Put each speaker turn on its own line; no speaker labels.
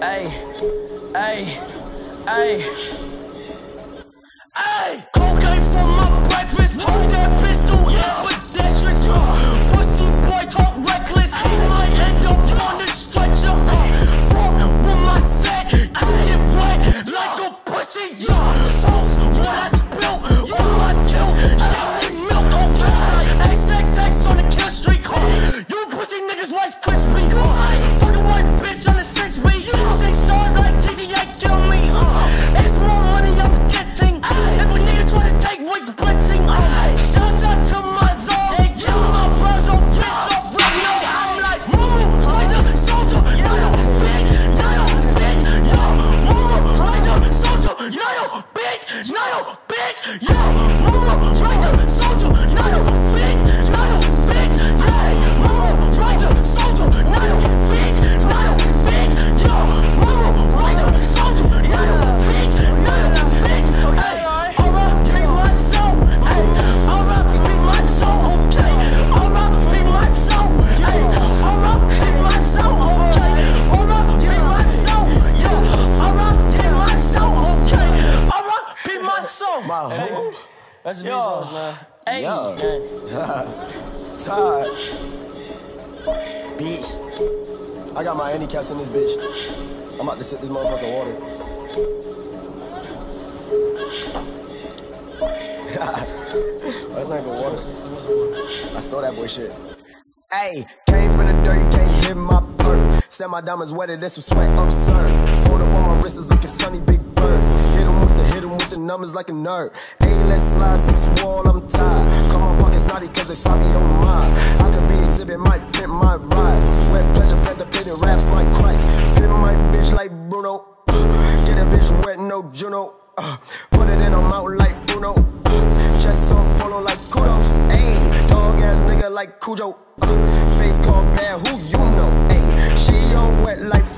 Hey, hey, hey, hey. Pussy. That's the Bezos, man. Hey,
Yo. Todd. Bitch. I got my handicaps in this bitch. I'm about to sip this motherfucking water. That's not even water. I stole that boy shit. Hey, came from the dirt, you can't hit my perk. Said my diamonds wetter, this was sweat absurd. Pulled up on my wrist, is looking sunny, big bird. Numbers like a nerd. Hey, let's slide six wall, I'm tired. Call my pockets naughty, cause they saw me on mine. I could be Xzibit, might pimp my ride. Wet pleasure, pet the pit, raps like Christ. Pimp my bitch like Bruno. Get a bitch wet, no Juno. Uh, put it in her mouth like Bruno. Uh, chest on polo like kudos. Ayy, dog ass nigga like Cujo. Uh, face called bad, who you know? Ayy, she on wet like